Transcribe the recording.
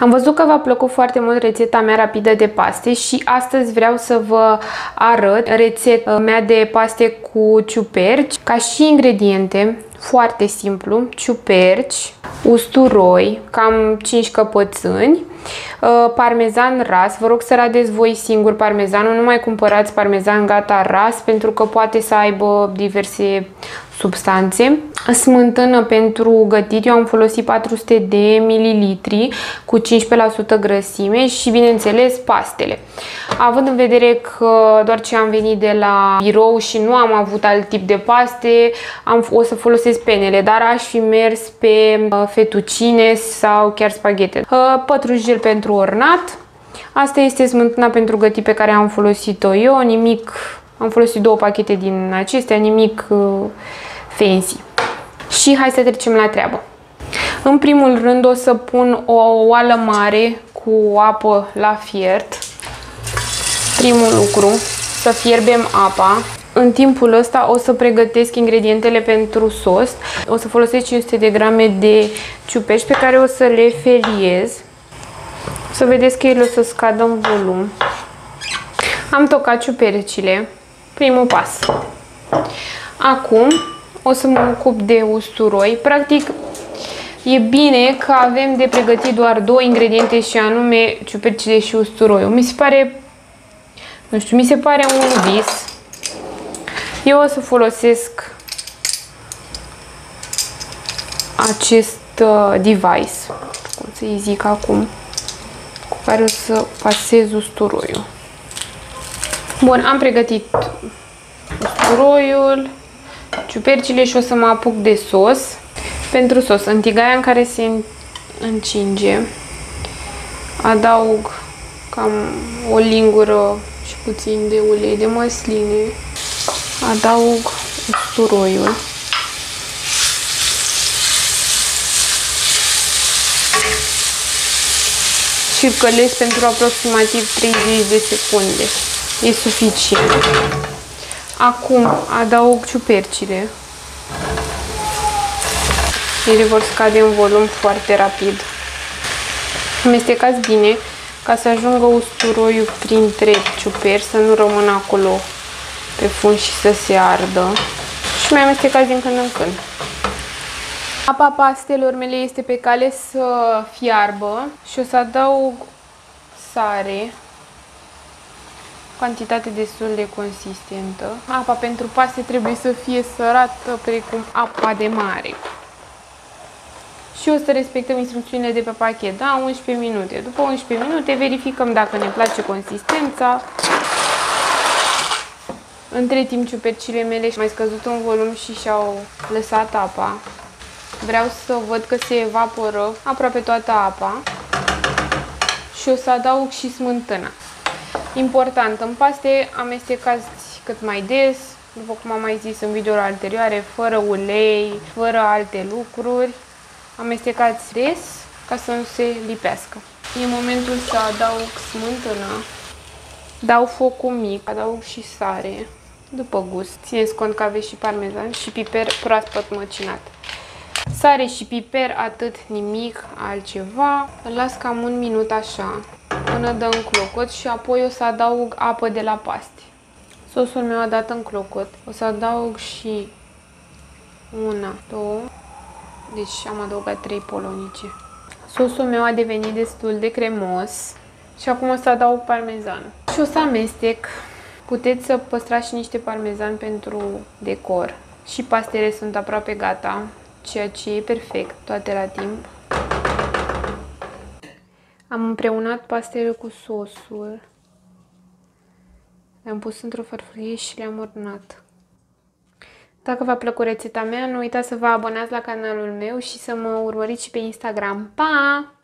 Am văzut că v-a plăcut foarte mult rețeta mea rapidă de paste și astăzi vreau să vă arăt rețeta mea de paste cu ciuperci. Ca și ingrediente, foarte simplu, ciuperci, usturoi, cam 5 căpățâni, uh, parmezan ras, vă rog să radeți voi singur parmezanul, nu mai cumpărați parmezan gata ras pentru că poate să aibă diverse substanțe. Smântână pentru gătit, eu am folosit 400 de mililitri cu 15% grăsime și bineînțeles pastele. Având în vedere că doar ce am venit de la birou și nu am avut alt tip de paste, am, o să folosesc penele, dar aș fi mers pe uh, fetucine sau chiar spaghete. Uh, pătrujel pentru ornat. Asta este smântâna pentru gătit pe care am folosit-o eu, nimic am folosit două pachete din acestea, nimic uh, fancy. Și hai să trecem la treabă. În primul rând o să pun o oală mare cu apă la fiert. Primul lucru, să fierbem apa. În timpul ăsta o să pregătesc ingredientele pentru sos. O să folosesc 500 de grame de ciupești pe care o să le feriez. O să vedeți că ele o să scadă în volum. Am tocat ciupercile. Primul pas. Acum o să mă ocup de usturoi. Practic, e bine că avem de pregătit doar două ingrediente și anume ciupercile și usturoiul. Mi se pare, nu știu, mi se pare un vis. Eu o să folosesc acest uh, device, cum să-i zic acum, cu care o să pasez usturoiul. Bun, am pregătit usturoiul, ciupercile și o să mă apuc de sos. Pentru sos, în tigaia în care se încinge, adaug cam o lingură și puțin de ulei de măsline, adaug usturoiul. Și călesc pentru aproximativ 30 de secunde. E suficient. Acum adaug ciupercile. Ele vor scade în volum foarte rapid. Amestecați bine ca să ajungă usturoiul printre ciuperi, să nu rămână acolo pe fund și să se ardă. Și mai amestecați din când în când. Apa pastelor mele este pe cale să fiarbă și o să adaug sare cantitate destul de consistentă. Apa pentru paste trebuie să fie sărată precum apa de mare. Și o să respectăm instrucțiunile de pe pachet, da? 11 minute. După 11 minute verificăm dacă ne place consistența. Între timp ciupercile mele și mai scăzut în volum și și-au lăsat apa. Vreau să văd că se evaporă aproape toată apa și o să adaug și smântâna. Important, în paste amestecați cât mai des, după cum am mai zis în videoul anterioare, fără ulei, fără alte lucruri. Amestecați des ca să nu se lipească. E momentul să adaug smântână, dau focul mic, adaug și sare, după gust. Țineți cont că aveți și parmezan și piper proaspăt măcinat. Sare și piper, atât, nimic altceva. Îl las cam un minut așa până dă în clocot și apoi o să adaug apă de la paste. Sosul meu a dat în clocot. O să adaug și una, două, deci am adăugat trei polonice. Sosul meu a devenit destul de cremos și acum o să adaug parmezan. Și o să amestec. Puteți să păstrați și niște parmezan pentru decor. Și pastele sunt aproape gata, ceea ce e perfect, toate la timp. Am împreunat pastele cu sosul. Le-am pus într-o farfurie și le-am ornat. Dacă v-a plăcut rețeta mea, nu uitați să vă abonați la canalul meu și să mă urmăriți și pe Instagram. Pa!